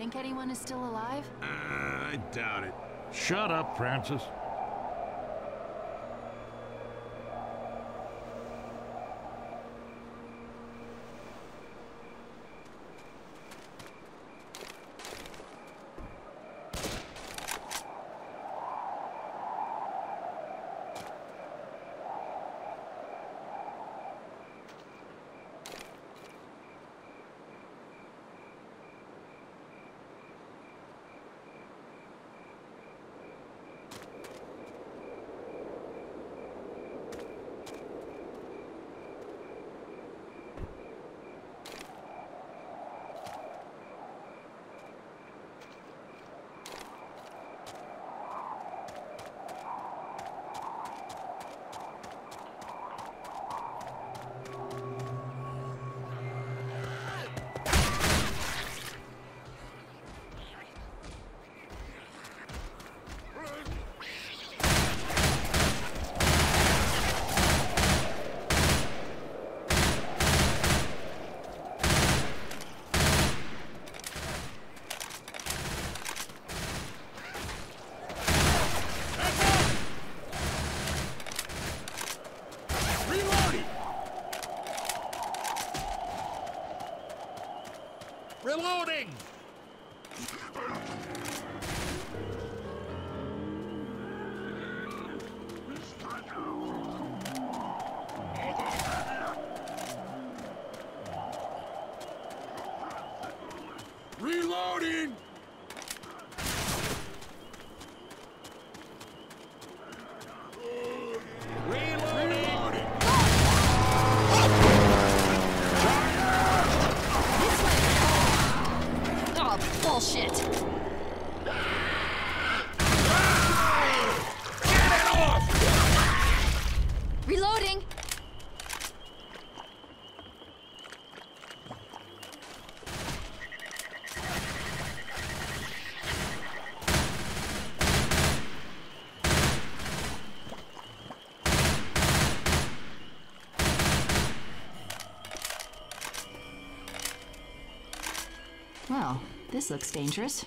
Think anyone is still alive? Uh, I doubt it. Shut up, Francis. Reloading! Reloading! This looks dangerous.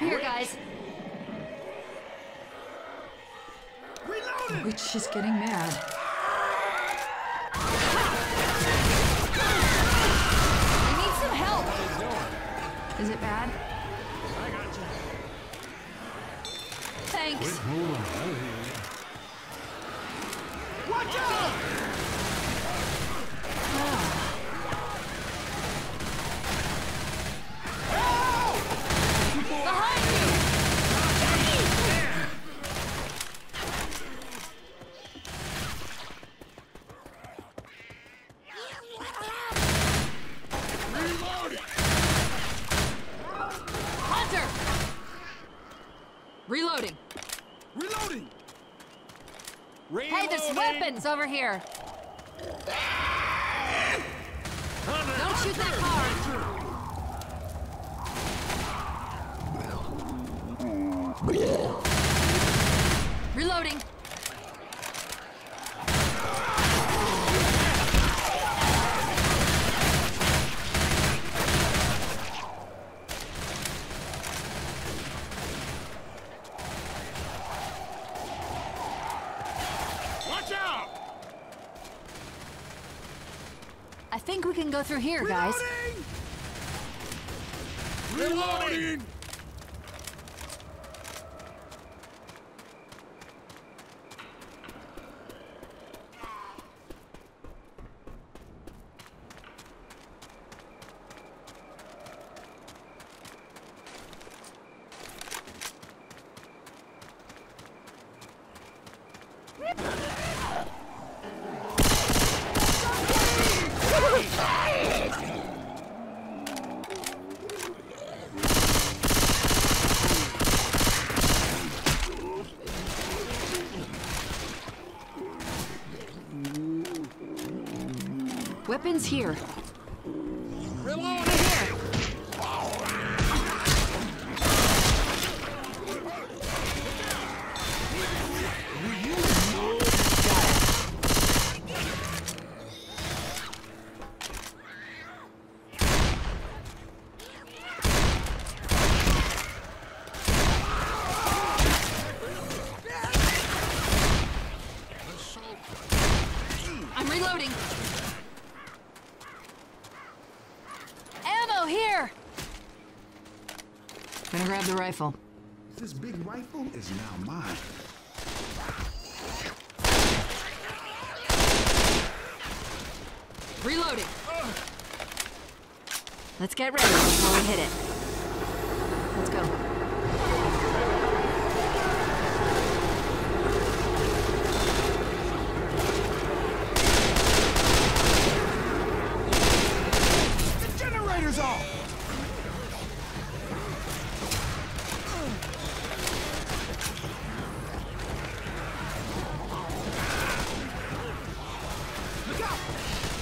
Here, guys. Reloading! Witch is getting mad. I need some help. Is it bad? Thanks. Watch out! Ah. Behind you! Reloading! Hunter! Reloading. Reloading! Hey, there's weapons over here. Ah! Don't shoot that car. Reloading. Watch out! I think we can go through here, guys. Reloading! Weapons here. I'm reloading. Ammo here. I'm Gonna grab the rifle. This big rifle is now mine. Reloading. Let's get ready before we hit it.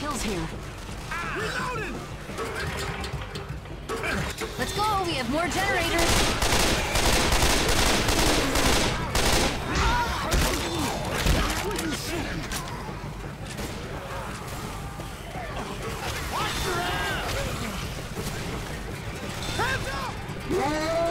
Kills here. Reloading! Let's go. We have more generators. Hands up!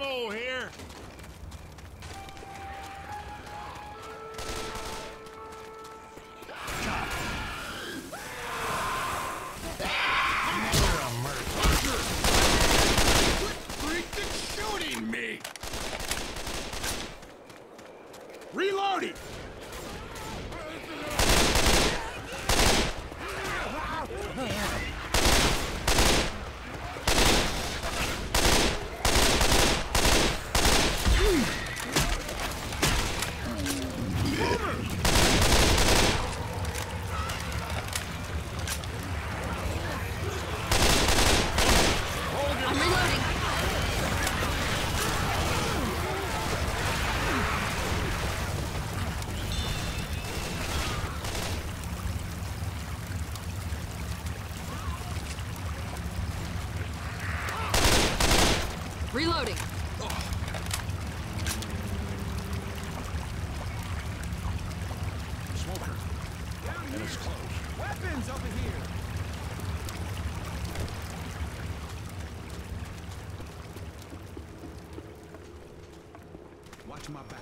Ammo here! Freaking shooting me! Reloading! I'm reloading. Reloading. Smoker. And it's close. Weapons over here! Watch my back.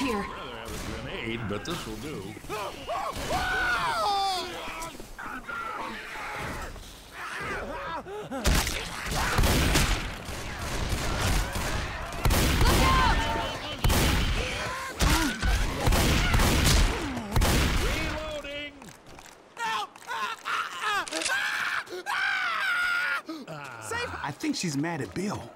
Here. Rather have a grenade, but this will do. Reloading! I think she's mad at Bill.